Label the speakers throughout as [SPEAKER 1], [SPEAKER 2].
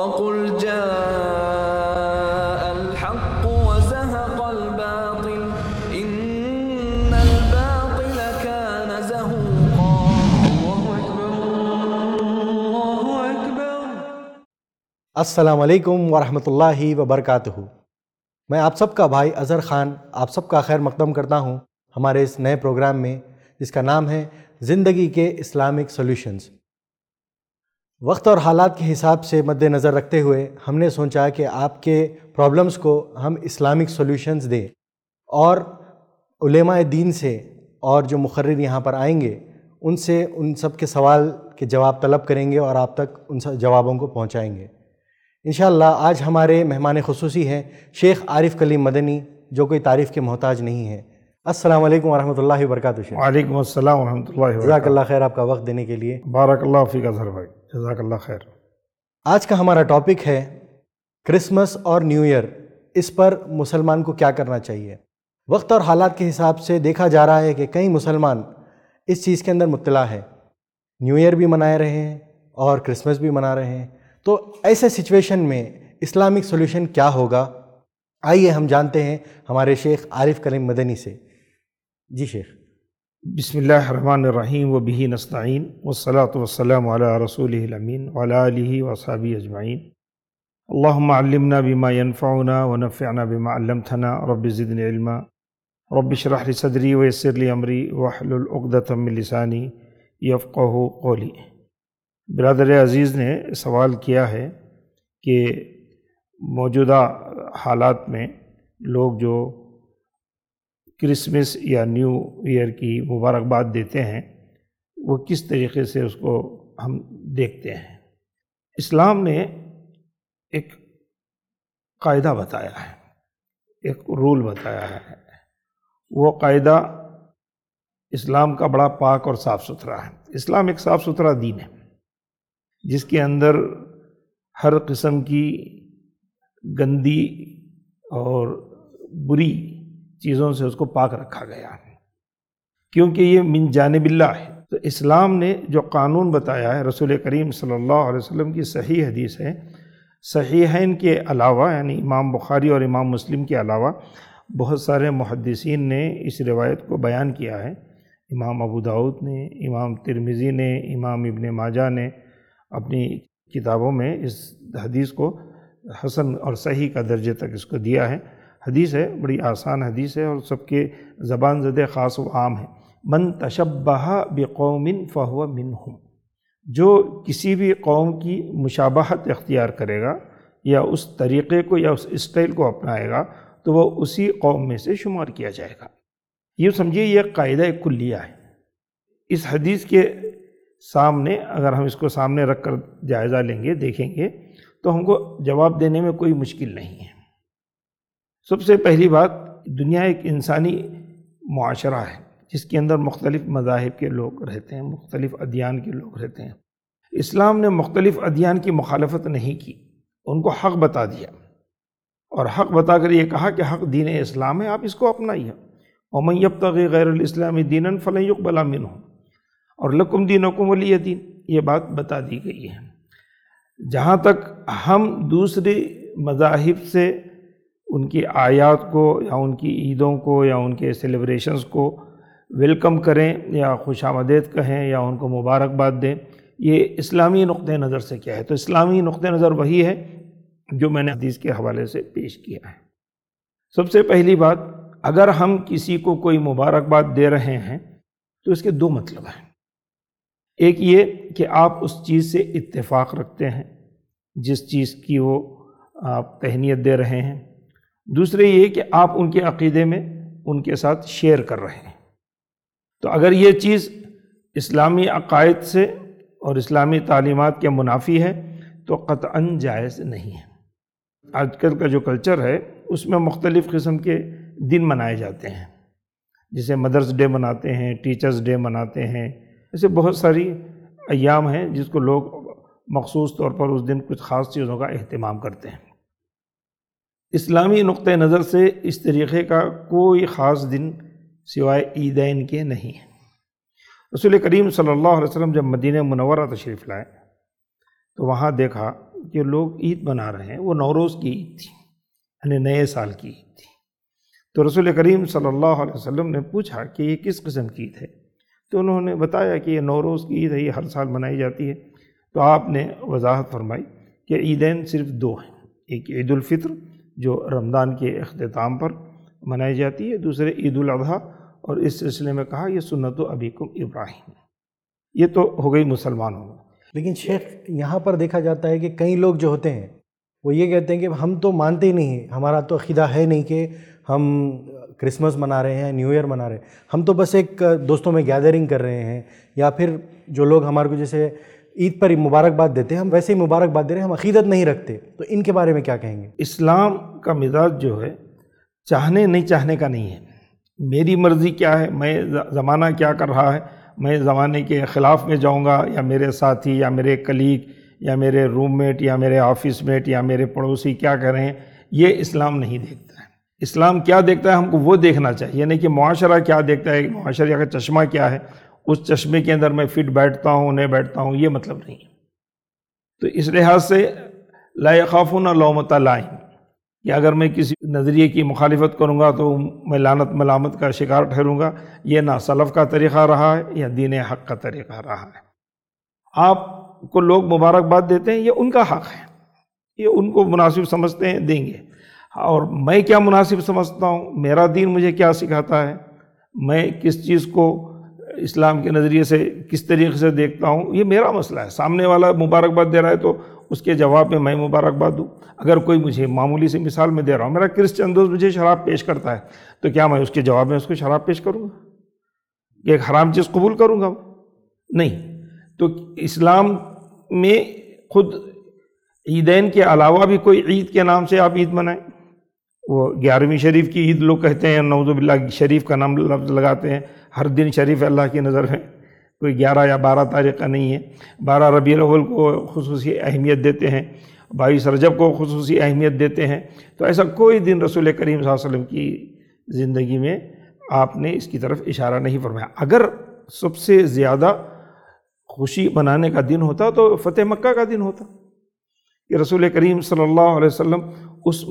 [SPEAKER 1] وقل جاء الحق وزهق الباطل، إن الباطل كان زهوقا. الله أكبر الله أكبر.
[SPEAKER 2] السلام علیکم ورحمۃ اللہ وبرکاتہ۔ میں آپ سب کا بھائی اظہر خان آپ سب کا خیر مقدم کرتا ہوں ہمارے اس نئے پروگرام میں، جس کا نام ہے زندگی کے اسلامک سولوشنز۔ وقت اور حالات کے حساب سے مد نظر رکھتے ہوئے ہم نے سوچا کہ آپ کے پرابلمز کو ہم اسلامک سولوشنز دیں اور علماء دین سے اور جو مقرر یہاں پر آئیں گے ان سے ان سب کے سوال کے جواب طلب کریں گے اور آپ تک ان سب جوابوں کو پہنچائیں گے۔ انشاءاللہ آج ہمارے مہمان خصوصی ہیں شیخ عارف کلیم مدنی جو کوئی تعریف کے محتاج نہیں ہیں۔ السلام علیکم ورحمۃ اللہ وبرکاتہ شیخ۔
[SPEAKER 3] وعلیکم السلام ورحمۃ اللہ
[SPEAKER 2] جزاک اللہ خیر آپ کا وقت دینے کے لیے۔
[SPEAKER 3] بارک اللہ فیک اظہر بھائی۔ جزاک اللہ خیر۔
[SPEAKER 2] آج کا ہمارا ٹاپک ہے کرسمس اور نیو ایئر۔ اس پر مسلمان کو کیا کرنا چاہیے؟ وقت اور حالات کے حساب سے دیکھا جا رہا ہے کہ کئی مسلمان اس چیز کے اندر مطلع ہے نیو ایئر بھی منائے رہے ہیں اور کرسمس بھی منا رہے ہیں۔ تو ایسے سچویشن میں اسلامک سولوشن کیا ہوگا؟ آئیے ہم جانتے ہیں ہمارے شیخ عارف کریم مدنی سے۔ جی شیخ۔
[SPEAKER 3] بسم اللہ الرحمن الرحیم و بہی نستعین والصلاة والسلام علی رسول الامین وعلی آلہ وصحابہ اجمعین. اللہم علمنا بما ينفعنا ونفعنا بما علمتنا. رب زدنی علما. رب شرح لی صدری ویسر لی امری وحلل عقدۃ من لسانی یفقہ قولی. برادر عزیز نے سوال کیا ہے کہ موجودہ حالات میں لوگ جو کرسمس یا نیو ایئر کی مبارکباد دیتے ہیں، وہ کس طریقے سے اس کو ہم دیکھتے ہیں؟ اسلام نے ایک قاعدہ بتایا ہے، ایک رول بتایا ہے۔ وہ قاعدہ اسلام کا بڑا پاک اور صاف ستھرا ہے۔ اسلام ایک صاف ستھرا دین ہے، جس کے اندر ہر قسم کی گندی اور بری چیزوں سے اس کو پاک رکھا گیا ہے۔ کیونکہ یہ من جانب اللہ ہے۔ تو اسلام نے جو قانون بتایا ہے، رسول کریم صلی اللہ علیہ وسلم کی صحیح حدیث ہے۔ صحیحین کے علاوہ یعنی امام بخاری اور امام مسلم کے علاوہ، بہت سارے محدثین نے اس روایت کو بیان کیا ہے۔ امام ابو داود نے، امام ترمیزی نے، امام ابن ماجہ نے اپنی کتابوں میں اس حدیث کو حسن اور صحیح کا درجے تک اس کو دیا ہے۔ حدیث ہے، بڑی آسان حدیث ہے اور سب کے زبان زد خاص و عام ہے من تشبہ بقوم فہو منہم۔ جو کسی بھی قوم کی مشابہت اختیار کرے گا یا اس طریقے کو یا اس اسٹائل کو اپنائے گا، تو وہ اسی قوم میں سے شمار کیا جائے گا۔ یہ سمجھیے، یہ قاعدہ کلیہ ہے۔ اس حدیث کے سامنے اگر ہم اس کو سامنے رکھ کر جائزہ لیں گے، دیکھیں گے، تو ہم کو جواب دینے میں کوئی مشکل نہیں ہے۔ سب سے پہلی بات، دنیا ایک انسانی معاشرہ ہے، جس کے اندر مختلف مذاہب کے لوگ رہتے ہیں، مختلف ادیان کے لوگ رہتے ہیں۔ اسلام نے مختلف ادیان کی مخالفت نہیں کی، ان کو حق بتا دیا۔ اور حق بتا کر یہ کہا کہ حق دین اسلام ہے، آپ اس کو اپنائیے۔ اور یبتغ غیر الاسلامی دین فلاں يقبل منہ اور لکم دین ولی دین یہ بات بتا دی گئی ہے۔ جہاں تک ہم دوسرے مذاہب سے ان کی آیات کو یا ان کی عیدوں کو یا ان کے سیلیبریشنز کو ویلکم کریں یا خوش آمدید کہیں یا ان کو مبارکباد دیں، یہ اسلامی نقطۂ نظر سے کیا ہے؟ تو اسلامی نقطۂ نظر وہی ہے جو میں نے حدیث کے حوالے سے پیش کیا ہے۔ سب سے پہلی بات، اگر ہم کسی کو کوئی مبارکباد دے رہے ہیں، تو اس کے دو مطلب ہیں۔ ایک یہ کہ آپ اس چیز سے اتفاق رکھتے ہیں، جس چیز کی وہ آپ تہنیت دے رہے ہیں دوسرے یہ کہ آپ ان کے عقیدے میں ان کے ساتھ شیئر کر رہے ہیں۔ تو اگر یہ چیز اسلامی عقائد سے اور اسلامی تعلیمات کے منافی ہے، تو قطعا جائز نہیں ہے۔ آج کل کا جو کلچر ہے، اس میں مختلف قسم کے دن منائے جاتے ہیں۔ جسے مدرس ڈے مناتے ہیں، ٹیچرز ڈے مناتے ہیں۔ ایسے بہت ساری ایام ہیں جس کو لوگ مخصوص طور پر اس دن کچھ خاص چیزوں کا اہتمام کرتے ہیں۔ اسلامی نقطۂ نظر سے اس طریقے کا کوئی خاص دن سوائے عیدین کے نہیں ہے۔ رسول کریم صلی اللہ علیہ وسلم جب مدینہ منورہ تشریف لائے تو وہاں دیکھا کہ لوگ عید بنا رہے ہیں، وہ نوروز کی عید تھی یعنی نئے سال کی عید تھی۔ تو رسول کریم صلی اللہ علیہ وسلم نے پوچھا کہ یہ کس قسم کی عید ہے؟ تو انہوں نے بتایا کہ یہ نوروز کی عید ہے، یہ ہر سال منائی جاتی ہے۔ تو آپ نے وضاحت فرمائی کہ عیدین صرف دو ہیں، ایک عید الفطر جو رمضان کے اختتام پر منائی جاتی ہے، دوسرے عید الاضحیٰ اور اس سلسلے میں کہا، یہ سنت و ابیکم ابراہیم یہ تو ہو گئی مسلمانوں میں
[SPEAKER 2] لیکن شیخ، یہاں پر دیکھا جاتا ہے کہ کئی لوگ جو ہوتے ہیں، وہ یہ کہتے ہیں کہ ہم تو مانتے ہی نہیں ہیں۔ ہمارا تو عقیدہ ہے نہیں کہ ہم کرسمس منا رہے ہیں، نیو ایئر منا رہے ہیں۔ ہم تو بس ایک دوستوں میں گیدرنگ کر رہے ہیں۔ یا پھر جو لوگ ہمارے کو جیسے عید پر مبارکباد دیتے ہیں، ہم ویسے ہی مبارکباد دے رہے ہیں، ہم عقیدت نہیں رکھتے۔ تو ان کے بارے میں کیا کہیں گے؟
[SPEAKER 3] اسلام کا مزاج جو ہے، چاہنے نہیں چاہنے کا نہیں ہے۔ میری مرضی کیا ہے؟ میں زمانہ کیا کر رہا ہے؟ میں زمانے کے خلاف میں جاؤں گا یا میرے ساتھی یا میرے کلیگ یا میرے روم میٹ یا میرے آفس میٹ یا میرے پڑوسی کیا کریں یہ اسلام نہیں دیکھتا ہے۔ اسلام کیا دیکھتا ہے؟ ہم کو وہ دیکھنا چاہیے۔ یعنی کہ معاشرہ کیا دیکھتا ہے؟ معاشرہ کا چشمہ کیا ہے؟ اس چشمے کے اندر میں فٹ بیٹھتا ہوں، نہیں بیٹھتا ہوں، یہ مطلب نہیں تو اس لحاظ سے لا خافون لومت لائن کہ اگر میں کسی نظریے کی مخالفت کروں گا تو میں لانت ملامت کا شکار ٹھہروں گا۔ یہ نہ سلف کا طریقہ رہا ہے، یا دین حق کا طریقہ رہا ہے۔ آپ کو لوگ مبارکباد دیتے ہیں، یہ ان کا حق ہے۔ یہ ان کو مناسب سمجھتے ہیں، دیں گے۔ اور میں کیا مناسب سمجھتا ہوں؟ میرا دین مجھے کیا سکھاتا ہے؟ میں کس چیز کو اسلام کے نظریے سے کس طریقے سے دیکھتا ہوں، یہ میرا مسئلہ ہے۔ سامنے والا مبارکباد دے رہا ہے تو اس کے جواب میں میں مبارکباد دوں۔ اگر کوئی مجھے معمولی سے مثال میں دے رہا ہوں، میرا کرسچن دوست مجھے شراب پیش کرتا ہے، تو کیا میں اس کے جواب میں اس کو شراب پیش کروں گا؟ کہ ایک حرام چیز قبول کروں گا؟ نہیں۔ تو اسلام میں خود عیدین کے علاوہ بھی کوئی عید کے نام سے آپ عید منائیں۔ وہ گیارہویں شریف کی عید لوگ کہتے ہیں نوز باللہ شریف کا نام لفظ لگاتے ہیں۔ ہر دن شریف اللہ کی نظر ہے۔ کوئی گیارہ یا بارہ تاریخ کا نہیں ہے۔ بارہ ربیع الاول کو خصوصی اہمیت دیتے ہیں۔ بائیس رجب کو خصوصی اہمیت دیتے ہیں۔ تو ایسا کوئی دن رسول کریم صلی اللہ علیہ وسلم کی زندگی میں آپ نے اس کی طرف اشارہ نہیں فرمایا۔ اگر سب سے زیادہ خوشی منانے کا دن ہوتا تو فتح مکہ کا دن ہوتا۔ کہ رسول کریم صلی اللہ علیہ وسلم اس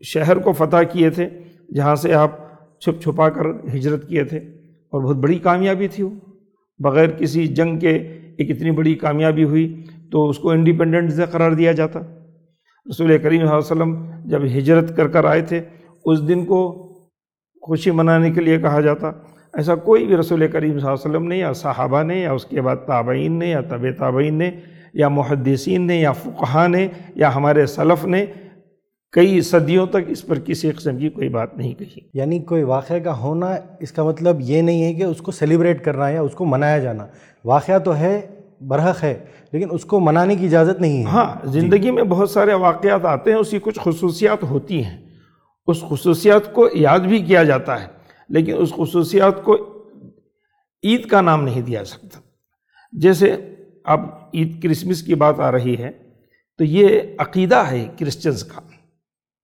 [SPEAKER 3] شہر کو فتح کیے تھے، جہاں سے آپ چھپ چھپا کر ہجرت کیے تھے، اور بہت بڑی کامیابی تھی وہ۔ بغیر کسی جنگ کے ایک اتنی بڑی کامیابی ہوئی تو اس کو انڈیپینڈنٹ سے قرار دیا جاتا۔ رسول کریم صلی اللہ علیہ وسلم جب ہجرت کر کر آئے تھے، اس دن کو خوشی منانے کے لیے کہا جاتا۔ ایسا کوئی بھی رسول کریم صلی اللہ علیہ وسلم نے، یا صحابہ نے، یا اس کے بعد تابعین نے، یا طب تابعین نے، یا محدثین نے، یا فقہ نے، یا ہمارے صلف نے کئی صدیوں تک اس پر کسی قسم کی کوئی بات نہیں کہی۔
[SPEAKER 2] یعنی کوئی واقعہ کا ہونا اس کا مطلب یہ نہیں ہے کہ اس کو سیلیبریٹ کرنا یا اس کو منایا جانا۔ واقعہ تو ہے برحق ہے لیکن اس کو منانے کی اجازت نہیں ہے۔
[SPEAKER 3] ہاں زندگی میں بہت سارے واقعات آتے ہیں اس کی کچھ خصوصیات ہوتی ہیں۔ اس خصوصیات کو یاد بھی کیا جاتا ہے لیکن اس خصوصیات کو عید کا نام نہیں دیا سکتا۔ جیسے اب عید کرسمس کی بات آ رہی ہے تو یہ عقیدہ ہے کرسچنز کا۔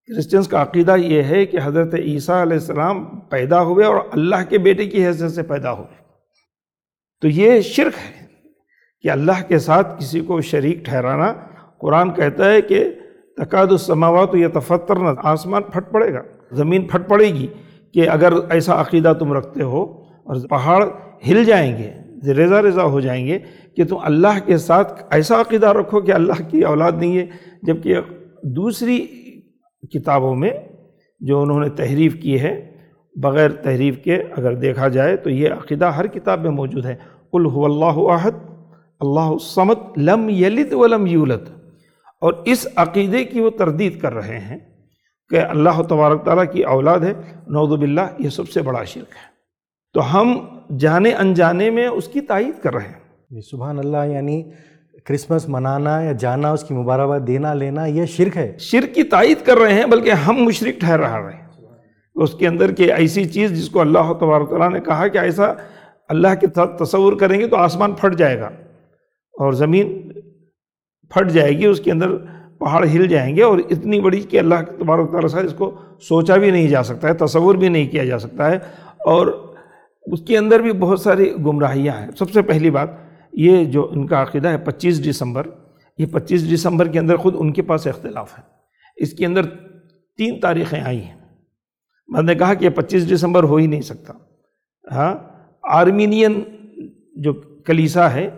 [SPEAKER 3] کرسچنس کا عقیدہ یہ ہے کہ حضرت عیسیٰ علیہ السلام پیدا ہوئے اور اللہ کے بیٹے کی حیثیت سے پیدا ہوئے۔ تو یہ شرک ہے کہ اللہ کے ساتھ کسی کو شریک ٹھہرانا۔ قرآن کہتا ہے کہ تقاد السماوات یہ تفترنا آسمان پھٹ پڑے گا، زمین پھٹ پڑے گی کہ اگر ایسا عقیدہ تم رکھتے ہو اور پہاڑ ہل جائیں گے رضا رضا ہو جائیں گے کہ تم اللہ کے ساتھ ایسا عقیدہ رکھو کہ اللہ کی اولاد نہیں ہے، جبکہ دوسری کتابوں میں جو انہوں نے تحریف کی ہے، بغیر تحریف کے اگر دیکھا جائے تو یہ عقیدہ ہر کتاب میں موجود ہے۔ قل هو اللہ احد، اللہ الصمد، لم یلد ولم یولد۔ اور اس عقیدے کی وہ تردید کر رہے ہیں کہ اللہ تبارک تعالیٰ کی اولاد ہے۔ نعوذ باللہ، یہ سب سے بڑا شرک ہے۔ تو ہم جانے انجانے میں اس کی تائید کر رہے ہیں۔
[SPEAKER 2] سبحان اللہ یعنی کرسمس منانا یا جانا، اس کی مبارکباد دینا، لینا، یہ شرک ہے۔
[SPEAKER 3] شرک کی تائید کر رہے ہیں، بلکہ ہم مشرک ٹھہر رہا رہے ہیں۔ اس کے اندر کی ایسی چیز جس کو اللہ تبارک تعالیٰ نے کہا کہ ایسا اللہ کے ساتھ تصور کریں گے تو آسمان پھٹ جائے گا اور زمین پھٹ جائے گی، اس کے اندر پہاڑ ہل جائیں گے اور اتنی بڑی کہ اللہ تبارک تعالیٰ سے اس کو سوچا بھی نہیں جا سکتا ہے، تصور بھی نہیں کیا جا سکتا ہے۔ اور اس کے اندر بھی بہت ساری گمراہیاں ہیں۔ سب سے پہلی بات یہ جو ان کا عقیدہ ہے پچیس دسمبر، یہ پچیس دسمبر کے اندر خود ان کے پاس اختلاف ہے۔ اس کے اندر تین تاریخیں آئی ہیں۔ میں نے کہا کہ یہ پچیس دسمبر ہو ہی نہیں سکتا۔ ہاں آرمینین جو کلیسا ہے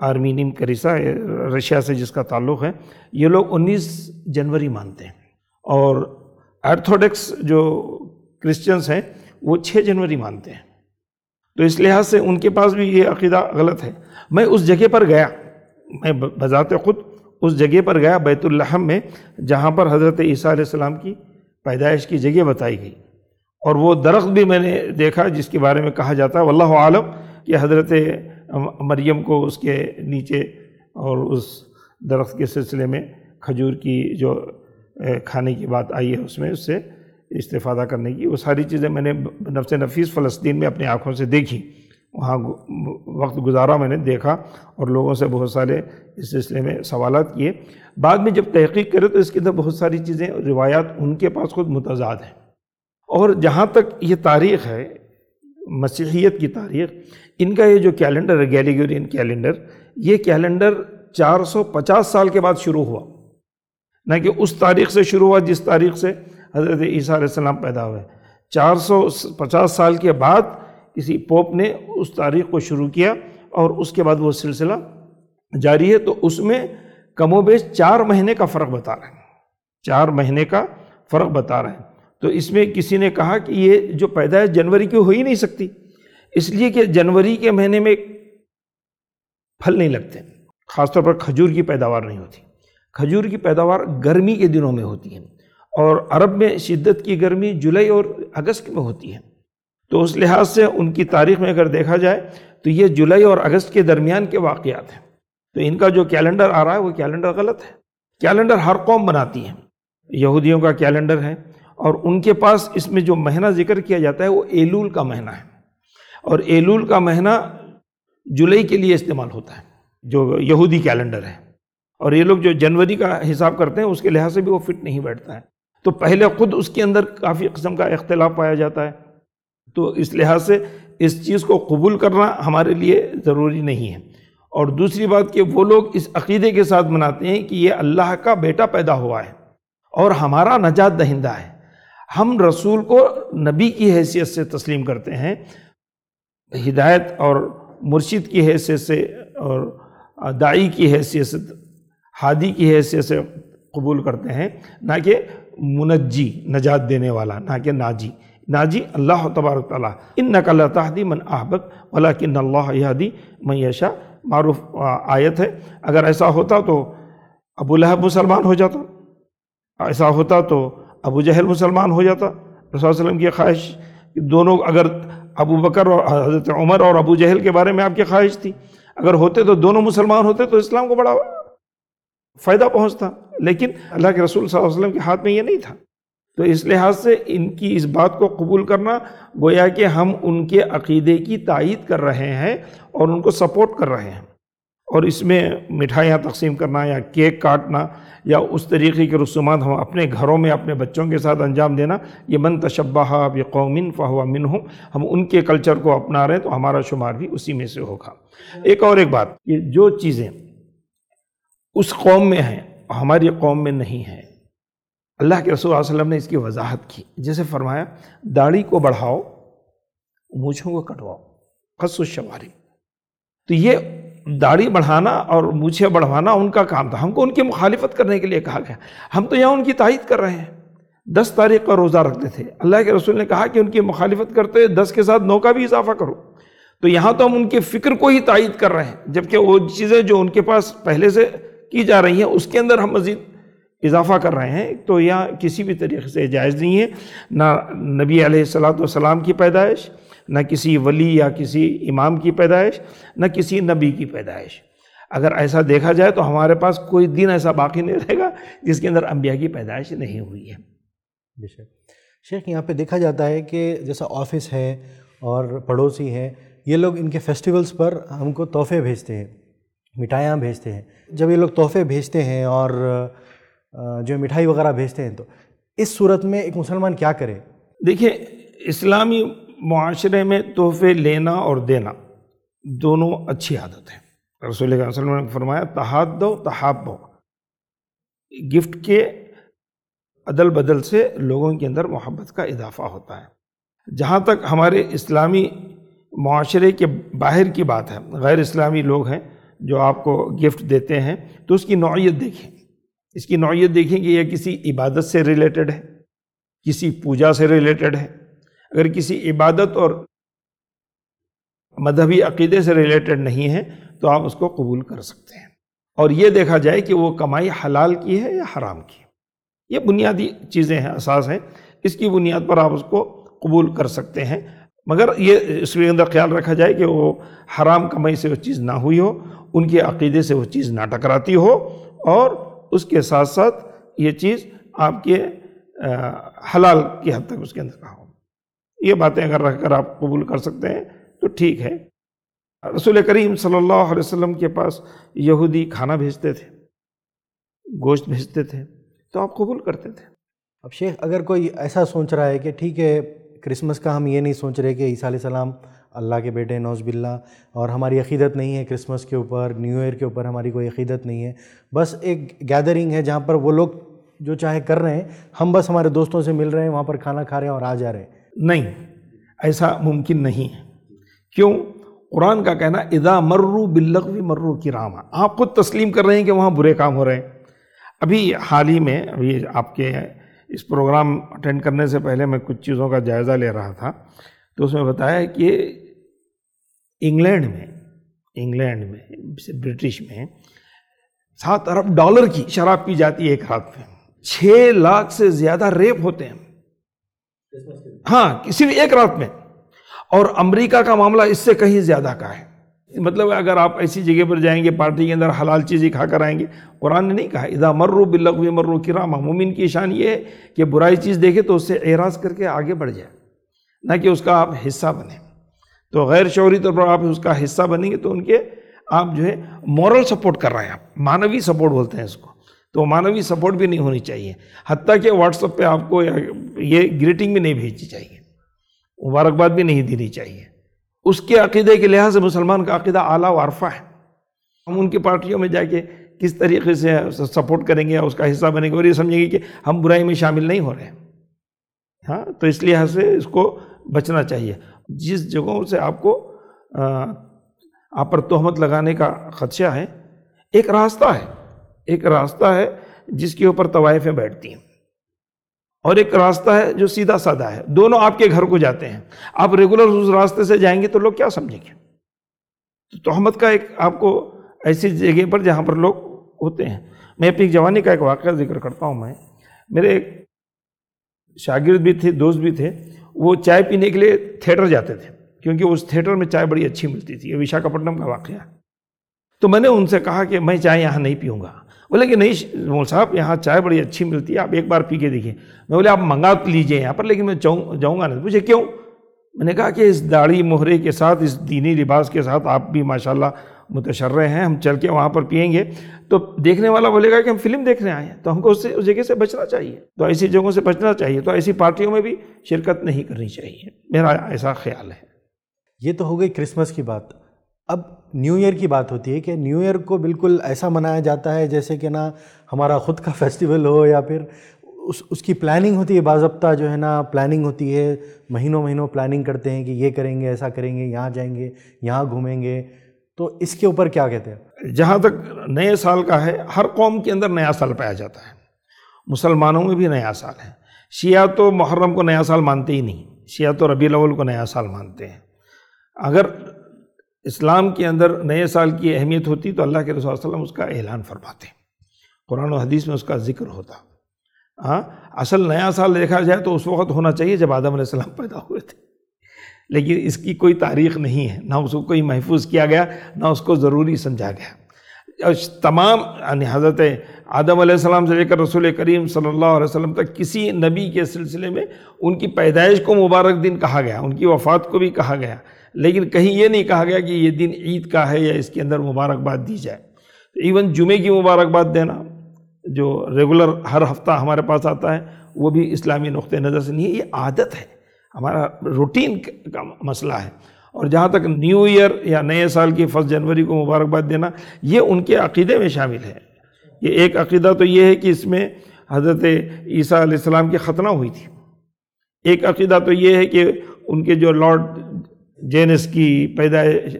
[SPEAKER 3] آرمینیم کلیسا رشیا سے جس کا تعلق ہے، یہ لوگ انیس جنوری مانتے ہیں۔ اور ایرتھوڈکس جو کرسچنس ہیں، وہ چھ جنوری مانتے ہیں۔ تو اس لحاظ سے ان کے پاس بھی یہ عقیدہ غلط ہے۔ میں اس جگہ پر گیا، میں بذات خود اس جگہ پر گیا، بیت الحم میں، جہاں پر حضرت عیسیٰ علیہ السلام کی پیدائش کی جگہ بتائی گئی۔ اور وہ درخت بھی میں نے دیکھا جس کے بارے میں کہا جاتا ہے۔ واللہ عالم کہ حضرت مریم کو اس کے نیچے اور اس درخت کے سلسلے میں کھجور کی جو کھانے کی بات آئی ہے، اس میں اس سے استفادہ کرنے کی۔ وہ ساری چیزیں میں نے نفس نفیس فلسطین میں اپنی آنکھوں سے دیکھی۔ وہاں وقت گزارا میں نے دیکھا اور لوگوں سے بہت سارے اس سلسلے میں سوالات کیے۔ بعد میں جب تحقیق کرے تو اس کے اندر بہت ساری چیزیں، روایات ان کے پاس خود متضاد ہیں۔ اور جہاں تک یہ تاریخ ہے، مسیحیت کی تاریخ، ان کا یہ جو کیلنڈر ہے، گیلیگورین کیلنڈر، یہ کیلنڈر چار سو پچاس سال کے بعد شروع ہوا۔ نہ کہ اس تاریخ سے شروع ہوا، جس تاریخ سے حضرت عیسیٰ علیہ السلام پیدا ہوئے۔ چار سو پچاس سال کے بعد کسی پوپ نے اس تاریخ کو شروع کیا اور اس کے بعد وہ سلسلہ جاری ہے، تو اس میں کم و بیش چار مہینے کا فرق بتا رہے ہیں۔ چار مہینے کا فرق بتا رہے ہیں۔ تو اس میں کسی نے کہا کہ یہ جو پیدائش جنوری کی ہو ہی نہیں سکتی۔ اس لیے کہ جنوری کے مہینے میں پھل نہیں لگتے۔ خاص طور پر کھجور کی پیداوار نہیں ہوتی۔ کھجور کی پیداوار گرمی کے دنوں میں ہوتی ہے۔ اور عرب میں شدت کی گرمی جولائی اور اگست میں ہوتی ہے۔ تو اس لحاظ سے ان کی تاریخ میں اگر دیکھا جائے تو یہ جولائی اور اگست کے درمیان کے واقعات ہیں۔ تو ان کا جو کیلنڈر آ رہا ہے وہ کیلنڈر غلط ہے۔ کیلنڈر ہر قوم بناتی ہے۔ یہودیوں کا کیلنڈر ہے اور ان کے پاس اس میں جو مہینہ ذکر کیا جاتا ہے وہ ایلول کا مہینہ ہے۔ اور ایلول کا مہینہ جولائی کے لیے استعمال ہوتا ہے، جو یہودی کیلنڈر ہے۔ اور یہ لوگ جو جنوری کا حساب کرتے ہیں، اس کے لحاظ سے بھی وہ فٹ نہیں بیٹھتا ہے۔ تو پہلے خود اس کے اندر کافی قسم کا اختلاف پایا جاتا ہے۔ تو اس لحاظ سے اس چیز کو قبول کرنا ہمارے لیے ضروری نہیں ہے۔ اور دوسری بات کہ وہ لوگ اس عقیدے کے ساتھ مناتے ہیں کہ یہ اللہ کا بیٹا پیدا ہوا ہے اور ہمارا نجات دہندہ ہے۔ ہم رسول کو نبی کی حیثیت سے تسلیم کرتے ہیں، ہدایت اور مرشد کی حیثیت سے اور دائی کی حیثیت سے، ہادی کی حیثیت سے قبول کرتے ہیں۔ نہ کہ منجی، نجات دینے والا، نہ کہ ناجی۔ ناجی اللہ تبارک تعالیٰ۔ ان نقل تحدی من احبت ولیکن اللہ یہدی من یشا معروف آیت ہے۔ اگر ایسا ہوتا تو ابو لہب مسلمان ہو جاتا۔ ایسا ہوتا تو ابو جہل مسلمان ہو جاتا۔ رسول اللہ علیہ وسلم کی خواہش دونوں، اگر ابو بکر اور حضرت عمر اور ابو جہل کے بارے میں آپ کی خواہش تھی، اگر ہوتے تو دونوں مسلمان ہوتے تو اسلام کو بڑا فائدہ پہنچتا۔ لیکن اللہ کے رسول صلی اللہ علیہ وسلم کے ہاتھ میں یہ نہیں تھا۔ تو اس لحاظ سے ان کی اس بات کو قبول کرنا، گویا کہ ہم ان کے عقیدے کی تائید کر رہے ہیں اور ان کو سپورٹ کر رہے ہیں۔ اور اس میں مٹھائیاں تقسیم کرنا یا کیک کاٹنا یا اس طریقے کے رسومات ہم اپنے گھروں میں، اپنے بچوں کے ساتھ انجام دینا، یہ من تشبہ اب یہ قومن فہو من ہوں ہم ان کے کلچر کو اپنا رہے ہیں تو ہمارا شمار بھی اسی میں سے ہوگا۔ ایک اور ایک بات کہ جو چیزیں اس قوم میں ہیں ہماری قوم میں نہیں ہیں۔ اللہ کے رسول علیہ وسلم نے اس کی وضاحت کی، جیسے فرمایا، داڑھی کو بڑھاؤ، مونچھوں کو کٹواؤ خص الشواری تو یہ داڑھی بڑھانا اور مونچھیں بڑھوانا ان کا کام تھا۔ ہم کو ان کی مخالفت کرنے کے لیے کہا گیا۔ ہم تو یہاں ان کی تائید کر رہے ہیں۔ دس تاریخ کا روزہ رکھتے تھے۔ اللہ کے رسول نے کہا کہ ان کی مخالفت کرتے دس کے ساتھ نو کا بھی اضافہ کرو۔ تو یہاں تو ہم ان کے فکر کو ہی تائید کر رہے ہیں، جبکہ وہ چیزیں جو ان کے پاس پہلے سے کی جا رہی ہیں، اس کے اندر ہم مزید اضافہ کر رہے ہیں۔ تو یہاں کسی بھی طریقے سے جائز نہیں ہے، نہ نبی علیہ السلاۃ والسلام کی پیدائش، نہ کسی ولی یا کسی امام کی پیدائش، نہ کسی نبی کی پیدائش۔ اگر ایسا دیکھا جائے تو ہمارے پاس کوئی دن ایسا باقی نہیں رہے گا جس کے اندر انبیاء کی پیدائش نہیں ہوئی ہے۔
[SPEAKER 2] بے شک۔ شیخ، یہاں پہ دیکھا جاتا ہے کہ جیسا آفس ہے اور پڑوسی ہیں، یہ لوگ ان کے فیسٹیولز پر ہم کو تحفے بھیجتے ہیں۔ مٹھائیاں بھیجتے ہیں۔ جب یہ لوگ تحفے بھیجتے ہیں اور جو مٹھائی وغیرہ بھیجتے ہیں، تو اس صورت میں ایک مسلمان کیا کرے؟
[SPEAKER 3] دیکھیں اسلامی معاشرے میں تحفے لینا اور دینا دونوں اچھی عادت ہے رسول اللہ علیہ وسلم نے فرمایا تحاد دو تحاب دو گفٹ کے عدل بدل سے لوگوں کے اندر محبت کا اضافہ ہوتا ہے۔ جہاں تک ہمارے اسلامی معاشرے کے باہر کی بات ہے، غیر اسلامی لوگ ہیں جو آپ کو گفٹ دیتے ہیں، تو اس کی نوعیت دیکھیں۔ اس کی نوعیت دیکھیں کہ یہ کسی عبادت سے ریلیٹڈ ہے، کسی پوجا سے ریلیٹڈ ہے۔ اگر کسی عبادت اور مذہبی عقیدے سے ریلیٹڈ نہیں ہے، تو آپ اس کو قبول کر سکتے ہیں۔ اور یہ دیکھا جائے کہ وہ کمائی حلال کی ہے یا حرام کی یہ بنیادی چیزیں ہیں، اساس ہیں۔ اس کی بنیاد پر آپ اس کو قبول کر سکتے ہیں۔ مگر یہ اس کے اندر خیال رکھا جائے کہ وہ حرام کمائی سے وہ چیز نہ ہوئی ہو، ان کے عقیدے سے وہ چیز نہ ٹکراتی ہو اور اس کے ساتھ ساتھ یہ چیز آپ کے حلال کی حد تک اس کے اندر رہا ہو۔ یہ باتیں اگر رکھ کر آپ قبول کر سکتے ہیں تو ٹھیک ہے۔ رسول کریم صلی اللہ علیہ وسلم کے پاس یہودی کھانا بھیجتے تھے، گوشت بھیجتے تھے، تو آپ قبول کرتے تھے۔
[SPEAKER 2] اب شیخ، اگر کوئی ایسا سوچ رہا ہے کہ ٹھیک ہے کرسمس کا ہم یہ نہیں سوچ رہے کہ عیسیٰ علیہ السلام اللہ کے بیٹے نوز باللہ اور ہماری عقیدت نہیں ہے کرسمس کے اوپر، نیو ایئر کے اوپر ہماری کوئی عقیدت نہیں ہے۔ بس ایک گیدرنگ ہے جہاں پر وہ لوگ جو چاہے کر رہے ہیں، ہم بس ہمارے دوستوں سے مل رہے ہیں، وہاں پر کھانا کھا رہے ہیں اور آ جا رہے ہیں۔
[SPEAKER 3] نہیں، ایسا ممکن نہیں ہے۔ کیوں؟ قرآن کا کہنا ادا مرو بلغوی مرو کی رام آپ خود تسلیم کر رہے ہیں کہ وہاں برے کام ہو رہے ہیں۔ ابھی حال ہی میں، ابھی آپ کے اس پروگرام اٹینڈ کرنے سے پہلے میں کچھ چیزوں کا جائزہ لے رہا تھا، تو اس میں بتایا کہ انگلینڈ میں انگلینڈ میں، برٹش میں سات ارب ڈالر کی شراب پی جاتی ہے ایک رات میں۔ چھ لاکھ سے زیادہ ریپ ہوتے ہیں۔ ہاں صرف ایک رات میں۔ اور امریکہ کا معاملہ اس سے کہیں زیادہ کا ہے۔ مطلب اگر آپ ایسی جگہ پر جائیں گے پارٹی کے اندر حلال چیزیں کھا کر آئیں گے، قرآن نے نہیں کہا ادا مرو بلغو مرو کرام مومن کی شان یہ ہے کہ برائی چیز دیکھے تو اس سے اعراض کر کے آگے بڑھ جائے، نہ کہ اس کا آپ حصہ بنیں۔ تو غیر شعوری طور پر آپ اس کا حصہ بنیں گے تو ان کے آپ جو ہے مورل سپورٹ کر رہے ہیں آپ، مانوی سپورٹ بولتے ہیں اس کو۔ تو مانوی سپورٹ بھی نہیں ہونی چاہیے، حتیٰ کہ واٹس اپ پہ آپ کو یہ گریٹنگ بھی نہیں بھیجنی چاہیے، مبارکباد بھی نہیں دینی چاہیے۔ اس کے عقیدے کے لحاظ سے مسلمان کا عقیدہ اعلیٰ و عرفہ ہے۔ ہم ان کی پارٹیوں میں جا کے کس طریقے سے سپورٹ کریں گے یا اس کا حصہ بنیں گے اور یہ سمجھیں گے کہ ہم برائی میں شامل نہیں ہو رہے ہیں۔ ہاں تو اس لحاظ سے اس کو بچنا چاہیے۔ جس جگہوں سے آپ کو آپ پر تہمت لگانے کا خدشہ ہے، ایک راستہ ہے۔ ایک راستہ ہے جس کے اوپر طوائفیں بیٹھتی ہیں۔ اور ایک راستہ ہے جو سیدھا سادہ ہے۔ دونوں آپ کے گھر کو جاتے ہیں۔ آپ ریگولر اس راستے سے جائیں گے تو لوگ کیا سمجھیں گے؟ تو تہمت کا ایک آپ کو ایسی جگہ پر جہاں پر لوگ ہوتے ہیں۔ میں اپنی جوانی کا ایک واقعہ ذکر کرتا ہوں میں۔ میرے ایک شاگرد بھی تھے، دوست بھی تھے۔ وہ چائے پینے کے لیے تھیٹر جاتے تھے۔ کیونکہ اس تھیٹر میں چائے بڑی اچھی ملتی تھی۔ یہ وشاکھاپٹنم کا واقعہ۔ تو میں نے ان سے کہا کہ میں چائے یہاں نہیں پیوں گا۔ بولے کہ نہیں، مول صاحب، یہاں چائے بڑی اچھی ملتی ہے، آپ ایک بار پی کے دیکھیں میں بولے، آپ منگا لیجیے یہاں پر، لیکن میں جاؤں جاؤں گا نہیں۔ پوچھے، کیوں؟ میں نے کہا کہ اس داڑھی مہرے کے ساتھ، اس دینی لباس کے ساتھ آپ بھی ماشاءاللہ متشرے ہیں، ہم چل کے وہاں پر پئیں گے۔ تو دیکھنے والا بولے گا کہ ہم فلم دیکھنے آئے ہیں، تو ہم کو اس سے، اس جگہ سے بچنا چاہیے۔ تو ایسی جگہوں سے بچنا چاہیے، تو ایسی پارٹیوں میں بھی شرکت نہیں کرنی چاہیے۔ میرا ایسا خیال ہے۔
[SPEAKER 2] یہ تو ہو گئی کرسمس کی بات۔ اب نیو ایئر کی بات ہوتی ہے کہ نیو ایئر کو بالکل ایسا منایا جاتا ہے جیسے کہ نا ہمارا خود کا فیسٹیول ہو یا پھر اس اس کی پلاننگ ہوتی ہے، باضابطہ جو ہے نا پلاننگ ہوتی ہے، مہینوں مہینوں پلاننگ کرتے ہیں کہ یہ کریں گے، ایسا کریں گے، یہاں جائیں گے، یہاں گھومیں گے۔ تو اس کے اوپر کیا کہتے ہیں؟
[SPEAKER 3] جہاں تک نئے سال کا ہے، ہر قوم کے اندر نیا سال پایا جاتا ہے۔ مسلمانوں میں بھی نیا سال ہے۔ شیعہ تو محرم کو نیا سال مانتے ہی نہیں، شیعہ تو ربیع الاول کو نیا سال مانتے ہیں۔ اگر اسلام کے اندر نئے سال کی اہمیت ہوتی تو اللہ کے رسول اللہ علیہ وسلم اس کا اعلان فرماتے۔ قرآن و حدیث میں اس کا ذکر ہوتا۔ ہاں اصل نیا سال دیکھا جائے تو اس وقت ہونا چاہیے جب آدم علیہ السلام پیدا ہوئے تھے۔ لیکن اس کی کوئی تاریخ نہیں ہے، نہ اس کو کوئی محفوظ کیا گیا، نہ اس کو ضروری سمجھا گیا۔ تمام یعنی حضرت آدم علیہ السلام سے لے کر رسول کریم صلی اللہ علیہ وسلم تک کسی نبی کے سلسلے میں ان کی پیدائش کو مبارک دن کہا گیا، ان کی وفات کو بھی کہا گیا۔ لیکن کہیں یہ نہیں کہا گیا کہ یہ دن عید کا ہے یا اس کے اندر مبارکباد دی جائے۔ ایون جمعے کی مبارکباد دینا، جو ریگولر ہر ہفتہ ہمارے پاس آتا ہے، وہ بھی اسلامی نقطۂ نظر سے نہیں ہے، یہ عادت ہے۔ ہمارا روٹین کا مسئلہ ہے۔ اور جہاں تک نیو ایئر یا نئے سال کی فرسٹ جنوری کو مبارکباد دینا، یہ ان کے عقیدے میں شامل ہے۔ یہ ایک عقیدہ تو یہ ہے کہ اس میں حضرت عیسیٰ علیہ السلام کی ختنہ ہوئی تھی۔ ایک عقیدہ تو یہ ہے کہ ان کے جو لارڈ جینس کی پیدائش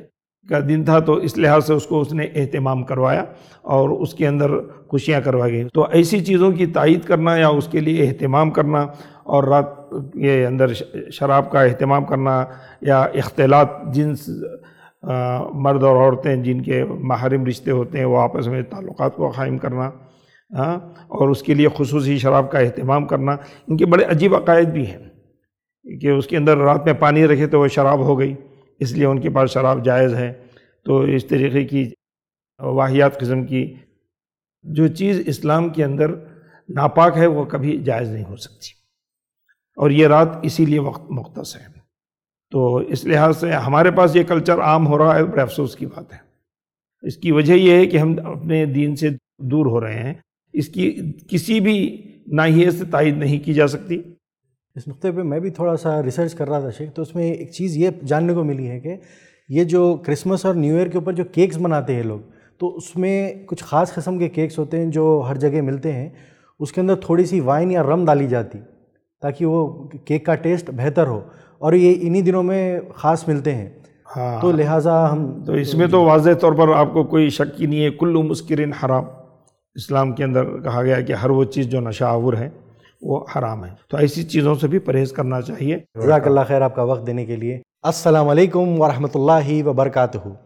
[SPEAKER 3] کا دن تھا تو اس لحاظ سے اس کو اس نے اہتمام کروایا اور اس کے اندر خوشیاں کروائی گئی۔ تو ایسی چیزوں کی تائید کرنا یا اس کے لیے اہتمام کرنا اور رات کے اندر شراب کا اہتمام کرنا یا اختلاط جنس مرد اور عورتیں جن کے محرم رشتے ہوتے ہیں وہ آپس میں تعلقات کو قائم کرنا ہاں اور اس کے لیے خصوصی شراب کا اہتمام کرنا، ان کے بڑے عجیب عقائد بھی ہیں۔ کہ اس کے اندر رات میں پانی رکھے تو وہ شراب ہو گئی، اس لیے ان کے پاس شراب جائز ہے۔ تو اس طریقے کی واحیات قسم کی جو چیز اسلام کے اندر ناپاک ہے، وہ کبھی جائز نہیں ہو سکتی۔ اور یہ رات اسی لیے وقت مختص ہے۔ تو اس لحاظ سے ہمارے پاس یہ کلچر عام ہو رہا ہے، بڑے افسوس کی بات ہے۔ اس کی وجہ یہ ہے کہ ہم اپنے دین سے دور ہو رہے ہیں۔ اس کی کسی بھی ناحیے سے تائید نہیں کی جا سکتی۔
[SPEAKER 2] اس نقطے پہ میں بھی تھوڑا سا ریسرچ کر رہا تھا شیخ تو اس میں ایک چیز یہ جاننے کو ملی ہے کہ یہ جو کرسمس اور نیو ایئر کے اوپر جو کیکس بناتے ہیں لوگ تو اس میں کچھ خاص قسم کے کیکس ہوتے ہیں جو ہر جگہ ملتے ہیں۔ اس کے اندر تھوڑی سی وائن یا رم ڈالی جاتی تاکہ وہ کیک کا ٹیسٹ بہتر ہو اور یہ انہی دنوں میں خاص ملتے ہیں۔
[SPEAKER 3] ہاں۔
[SPEAKER 2] تو لہٰذا ہم
[SPEAKER 3] تو اس میں تو واضح طور پر آپ کو کوئی شک ہی نہیں ہے کلو مسکرین حرام۔ اسلام کے اندر کہا گیا کہ ہر وہ چیز جو نشہ آور ہے۔ وہ حرام ہے۔ تو ایسی چیزوں سے بھی پرہیز کرنا چاہیے۔
[SPEAKER 2] جزاک اللہ خیر آپ کا وقت دینے کے لیے۔ السلام علیکم ورحمۃ اللہ وبرکاتہ۔